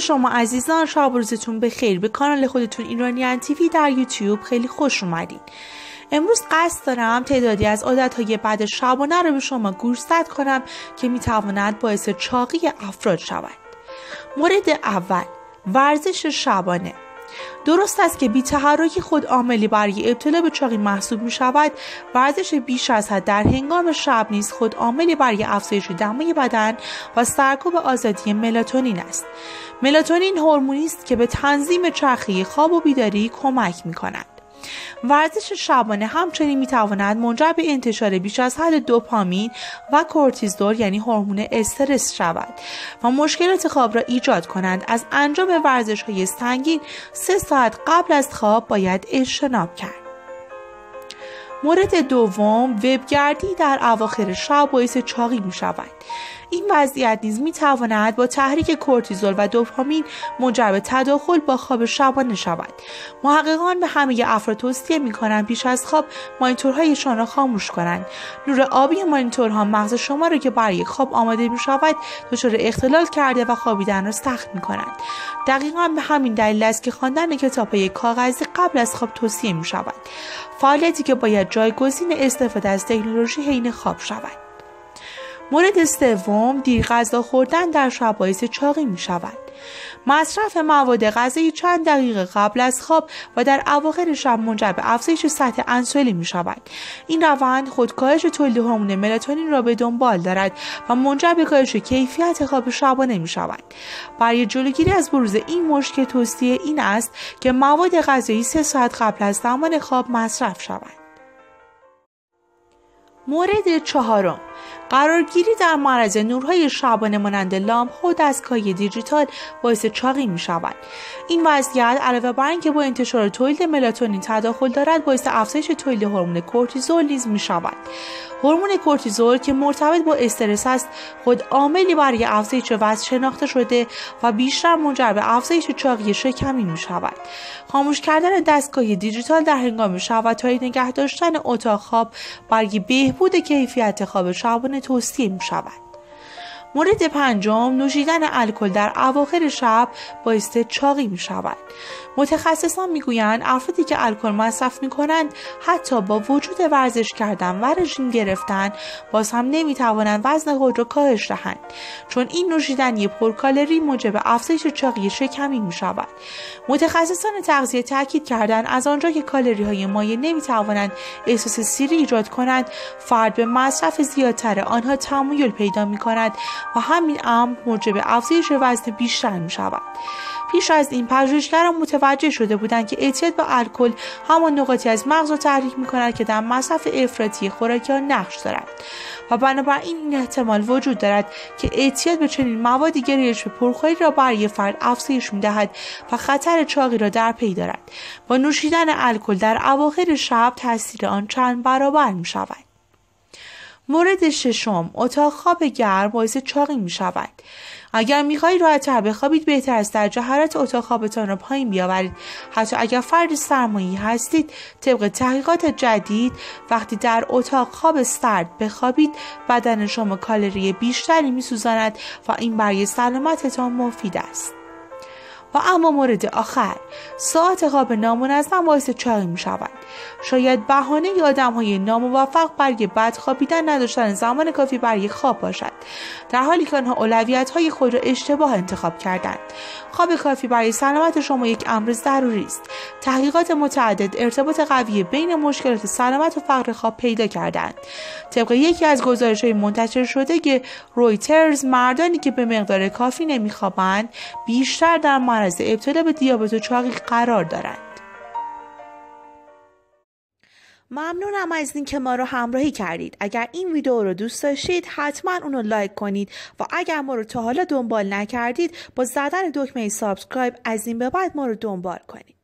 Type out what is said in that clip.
شما عزیزان شب روزتون بخیر. به کانال خودتون ایرانیان تیوی در یوتیوب خیلی خوش اومدین. امروز قصد دارم تعدادی از عادتهای بعد شبانه رو به شما گوشزد کنم که می‌تواند باعث چاقی افراد شود. مورد اول ورزش شبانه. درست است که بیتحرکی خود عاملی برای ابتلا به چاقی محسوب می شود. ورزش بیش از حد در هنگام شب نیز خود عاملی برای افزایش دمای بدن و سرکوب آزادی ملاتونین است. ملاتونین هورمونی است که به تنظیم چرخه خواب و بیداری کمک می کند. ورزش شبانه همچنین می‌تواند منجر به انتشار بیش از حد دوپامین و کورتیزول یعنی هورمون استرس شود و مشکلات خواب را ایجاد کنند. از انجام ورزش های سنگین سه ساعت قبل از خواب باید اجتناب کرد. مورد دوم وبگردی در اواخر شب باعث چاقی می شود این وضعیت نیز می تواند با تحریک کورتیزول و دوپامین منجر به تداخل با خواب شبانه شود محققان به همه افراد توصیه می کنند پیش از خواب مانیتورهایشان را خاموش کنند. نور آبی مانیتورها مغز شما را که برای خواب آماده می شود دچار اختلال کرده و خوابیدن را سخت می کنند دقیقا به همین دلیل است که خواندن کتابهای کاغذی قبل از خواب توصیه می شود فعالیتی که باید جایگزین استفاده از تکنولوژی حین خواب شود. مورد سوم دیر غذا خوردن در شب باعث چاقی می شود. مصرف مواد غذایی چند دقیقه قبل از خواب و در اواخر شب منجر به افزایش سطح انسولین می شود. این روند خود کاهش تولید هورمون ملاتونین را به دنبال دارد و منجر به کاهش کیفیت خواب شبانه می شود. برای جلوگیری از بروز این مشکل توصیه این است که مواد غذایی سه ساعت قبل از زمان خواب مصرف شود. مورد چهارم قرارگیری در معرض نورهای شبانه مانند لامپ و دستگاه دیجیتال باعث چاقی می شود این وضعیت علاوه بر اینکه با انتشار تولید ملاتونین تداخل دارد باعث افزایش تولید هورمون کورتیزول نیز می شود هورمون کورتیزول که مرتبط با استرس است خود عاملی برای افزایش وزن شناخته شده و بیشتر منجر به افزایش چاقی شکمی می شود خاموش کردن دستگاه دیجیتال در هنگام شب و تا نگه داشتن اتاق خواب برای بهبود کیفیت خواب شبانه توصیه می شود مورد پنجم نوشیدن الکل در اواخر شب باعث چاقی می شود. متخصصان می‌گویند افرادی که الکل مصرف می کنند حتی با وجود ورزش کردن و رژیم گرفتن باز هم نمی توانند وزن خود را کاهش دهند چون این نوشیدنی پرکالری موجب افزایش چاقی شکمی می شود. متخصصان تغذیه تاکید کردند از آنجا که کالری های مایع نمی توانند احساس سیری ایجاد کنند فرد به مصرف زیادتر آنها تمایل پیدا می کند و همین امر موجب افزایش وزن بیشتر می شود. پیش از این پژوهشگران متوجه شده بودند که اعتیاد به الکل همان نقاطی از مغز را تحریک می کند که در مصرف افراطی خوراکی ها نقش دارد. و بنابراین این احتمال وجود دارد که اعتیاد به چنین موادی گرایش به پرخوری را برای فرد افزایش می‌دهد و خطر چاقی را در پی دارد. با نوشیدن الکل در اواخر شب تاثیر آن چند برابر می شود مورد ششم اتاق خواب گرم باعث چاقی می شود اگر می‌خواهید راحتتر بخوابید بهتر است در جهرات اتاق خوابتان را پایین بیاورید. حتی اگر فرد سرمایی هستید طبق تحقیقات جدید وقتی در اتاق خواب سرد بخوابید بدن شما کالری بیشتری میسوزاند و این برای سلامتتان مفید است. و اما مورد آخر ساعت خواب نامنظم باعث چاقی می شود شاید بهانه آدم های ناموفق برای بد خوابیدن نداشتن زمان کافی برای خواب باشد. در حالی که آنها اولویت های خود را اشتباه انتخاب کردند. خواب کافی برای سلامت شما یک امر ضروری است. تحقیقات متعدد ارتباط قوی بین مشکلات سلامت و فقر خواب پیدا کردند. طبق یکی از گزارش های منتشر شده که رویترز مردانی که به مقدار کافی نمیخوابند بیشتر در معرض ابتلا به دیابت و چاقی قرار دارند. ممنونم از اینکه ما رو همراهی کردید. اگر این ویدیو رو دوست داشتید حتما اونو like کنید و اگر ما رو تا حالا دنبال نکردید با زدن دکمه subscribe از این به بعد ما رو دنبال کنید.